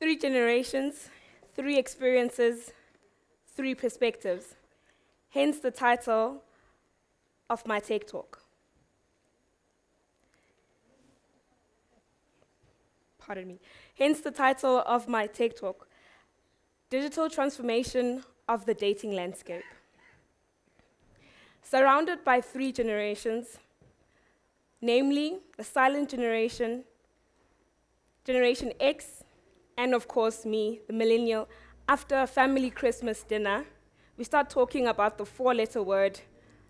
Three generations, three experiences, three perspectives. Hence the title of my Tech Talk. Pardon me. Hence the title of my Tech Talk Digital Transformation of the Dating Landscape. Surrounded by three generations, namely the silent generation, Generation X, and of course me, the millennial, after a family Christmas dinner, we start talking about the four letter word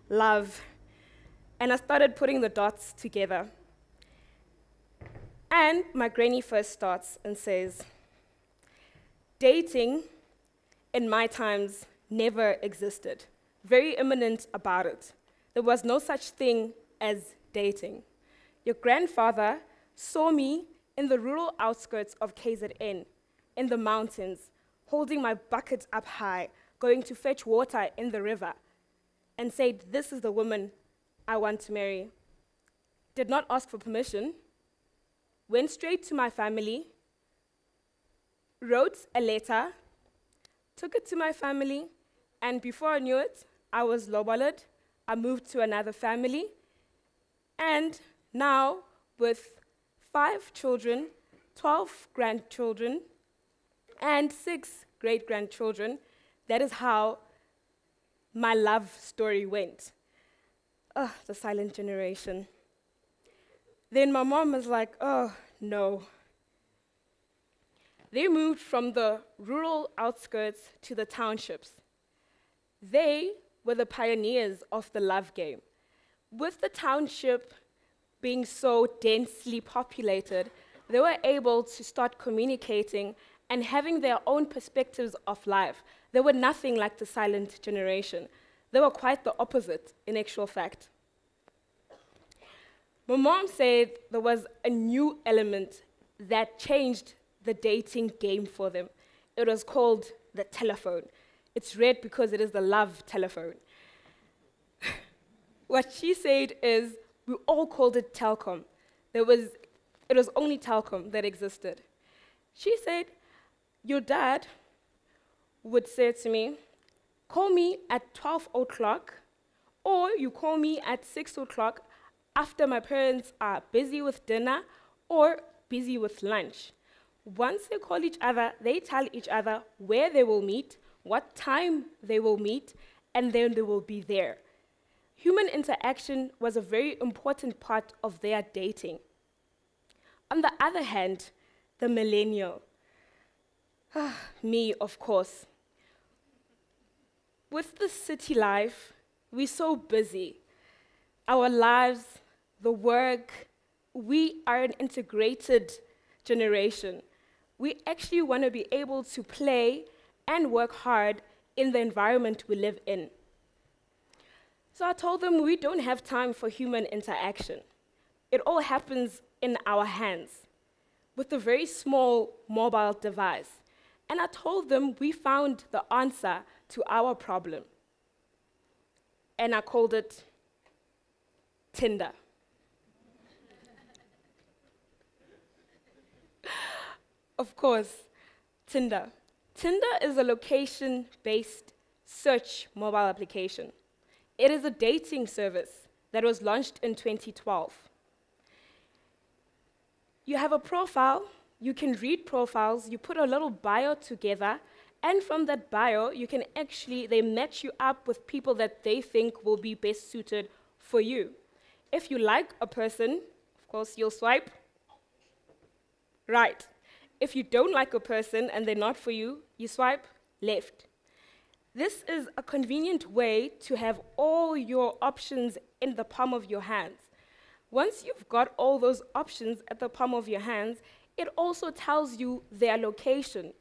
love. And I started putting the dots together. And my granny first starts and says, Dating in my times never existed. Very imminent about it. There was no such thing as dating. Your grandfather saw me in the rural outskirts of KZN, in the mountains, holding my bucket up high, going to fetch water in the river, and said, This is the woman I want to marry. Did not ask for permission, went straight to my family, wrote a letter, took it to my family, and before I knew it, I was lobolled. I moved to another family, and now with five children, 12 grandchildren, and six great grandchildren. That is how my love story went. Oh, the silent generation. Then my mom was like, oh, no. They moved from the rural outskirts to the townships. They were the pioneers of the love game. With the township being so densely populated, they were able to start communicating and having their own perspectives of life. They were nothing like the silent generation. They were quite the opposite, in actual fact. My mom said there was a new element that changed the dating game for them. It was called the telephone. It's red because it is the love telephone. what she said is we all called it Telkom. There was, it was only Telkom that existed. She said, Your dad would say to me, Call me at 12 o'clock, or you call me at 6 o'clock after my parents are busy with dinner or busy with lunch. Once they call each other, they tell each other where they will meet, what time they will meet, and then they will be there. Human interaction was a very important part of their dating. On the other hand, the millennial, ah, me, of course. With the city life, we're so busy. Our lives, the work, we are an integrated generation. We actually want to be able to play and work hard in the environment we live in. So I told them we don't have time for human interaction. It all happens in our hands with a very small mobile device. And I told them we found the answer to our problem. And I called it Tinder. of course, Tinder. Tinder is a location based search mobile application. It is a dating service that was launched in 2012. You have a profile, you can read profiles, you put a little bio together, and from that bio, you can actually, they match you up with people that they think will be best suited for you. If you like a person, of course, you'll swipe right. If you don't like a person and they're not for you, you swipe left. This is a convenient way to have all your options in the palm of your hands. Once you've got all those options at the palm of your hands, it also tells you their location.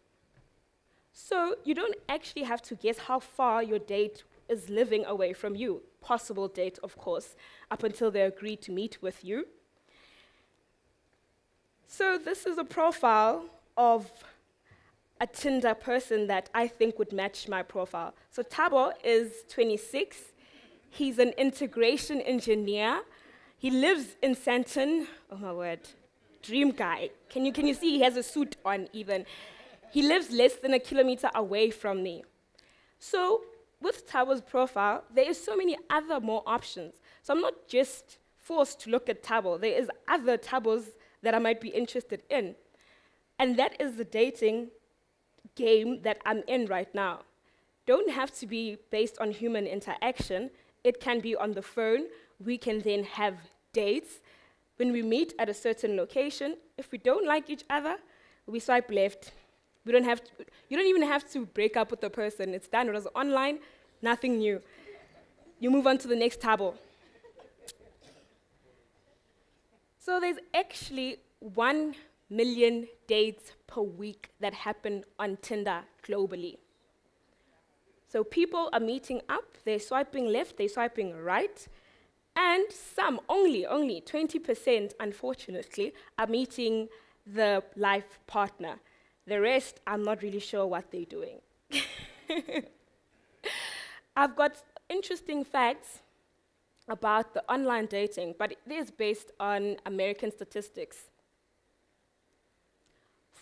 So you don't actually have to guess how far your date is living away from you. Possible date, of course, up until they agree to meet with you. So this is a profile of a Tinder person that I think would match my profile. So Tabo is 26. He's an integration engineer. He lives in Sandton. Oh my word. Dream guy. Can you, can you see he has a suit on even? He lives less than a kilometer away from me. So, with Tabo's profile, there is so many other more options. So I'm not just forced to look at Tabo. There is other Tabos that I might be interested in. And that is the dating game that I'm in right now. Don't have to be based on human interaction. It can be on the phone. We can then have dates. When we meet at a certain location, if we don't like each other, we swipe left. We don't have to, you don't even have to break up with the person. It's done. It was online, nothing new. You move on to the next table. So there's actually one million dates per week that happen on Tinder globally. So people are meeting up, they're swiping left, they're swiping right, and some, only, only 20%, unfortunately, are meeting the life partner. The rest, I'm not really sure what they're doing. I've got interesting facts about the online dating, but it is based on American statistics.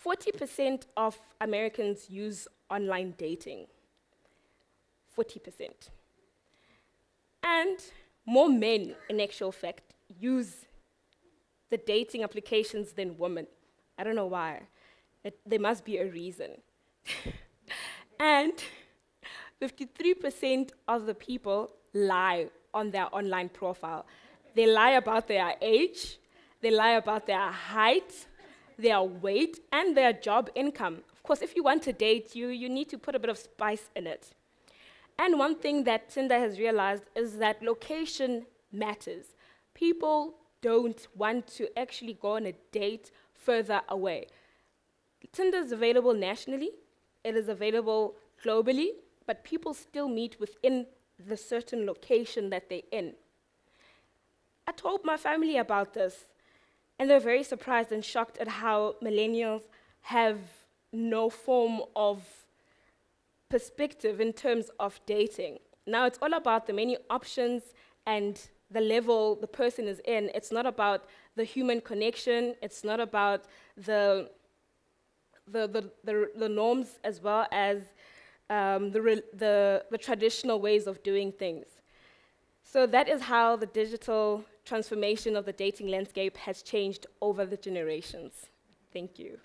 40% of Americans use online dating. 40%. And more men, in actual fact, use the dating applications than women. I don't know why. It, there must be a reason. and 53% of the people lie on their online profile. They lie about their age, they lie about their height, their weight, and their job income. Of course, if you want to date you, you need to put a bit of spice in it. And one thing that Tinder has realized is that location matters. People don't want to actually go on a date further away. Tinder is available nationally, it is available globally, but people still meet within the certain location that they're in. I told my family about this, and they're very surprised and shocked at how millennials have no form of perspective in terms of dating. Now, it's all about the many options and the level the person is in. It's not about the human connection, it's not about the, the, the, the, the norms as well as um, the, the, the traditional ways of doing things. So that is how the digital transformation of the dating landscape has changed over the generations. Thank you.